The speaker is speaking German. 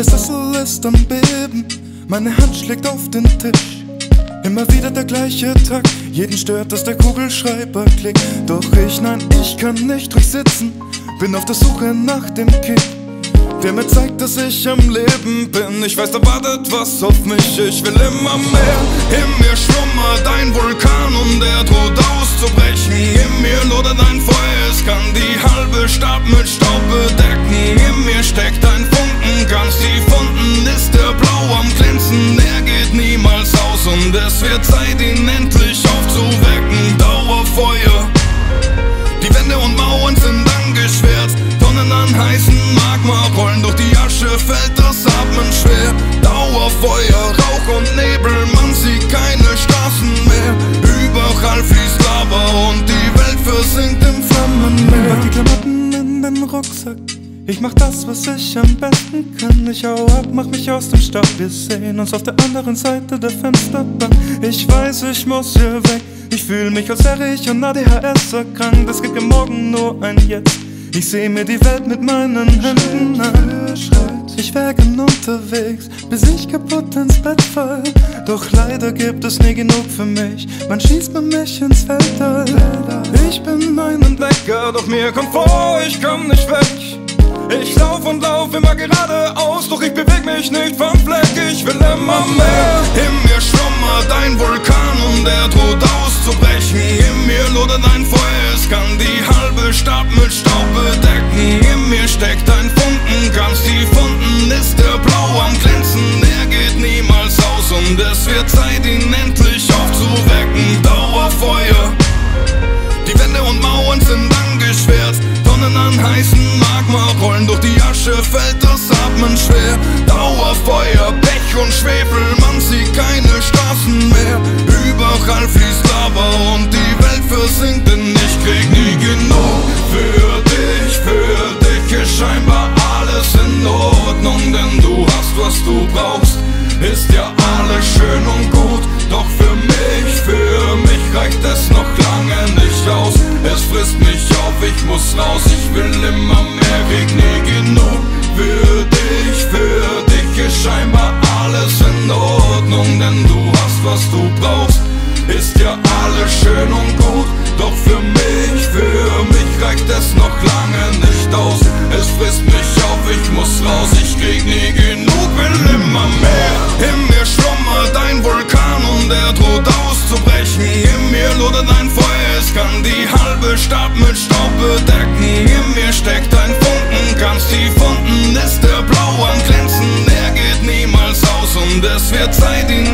Der Sessel ist am Beben, meine Hand schlägt auf den Tisch. Immer wieder der gleiche Tag, jeden stört, dass der Kugelschreiber klickt. Doch ich, nein, ich kann nicht ruhig sitzen, bin auf der Suche nach dem Kick. Der mir zeigt, dass ich am Leben bin. Ich weiß, da wartet was auf mich. Ich will immer mehr. In mir schlummert ein Vulkan Atmen schwer. Dauerfeuer, Rauch und Nebel, man sieht keine Straßen mehr. Überall fließt Lava und die Welt versinkt im Flammenmeer. Pack die Klamotten in den Rucksack. Ich mach das, was ich am besten kann. Ich hau ab, mach mich aus dem Staub. Wir sehen uns auf der anderen Seite der Fensterbank. Ich weiß, ich muss hier weg. Ich fühl mich, als wäre ich an ADHS erkrankt. Es gibt ja morgen nur ein Jetzt. Ich seh mir die Welt mit meinen Händen an. Ich wär gern unterwegs, bis ich kaputt ins Bett fall. Doch leider gibt es nie genug für mich. Man schießt bei mich ins Weltall. Ich bin ein Entdecker, doch mir kommt vor, ich komm nicht weg. Ich lauf und lauf immer geradeaus, doch ich beweg mich nicht vom Fleck. Ich will immer mehr. Ihn endlich aufzuwecken. Dauerfeuer. Die Wände und Mauern sind angeschwärzt. Tonnen an heißen Magma rollen durch die Asche, fällt das Atmen schwer. Dauerfeuer, Pech und Schwefel, man sieht keine Straßen mehr. Überall fließt Lava und die Welt versinkt, unten ist der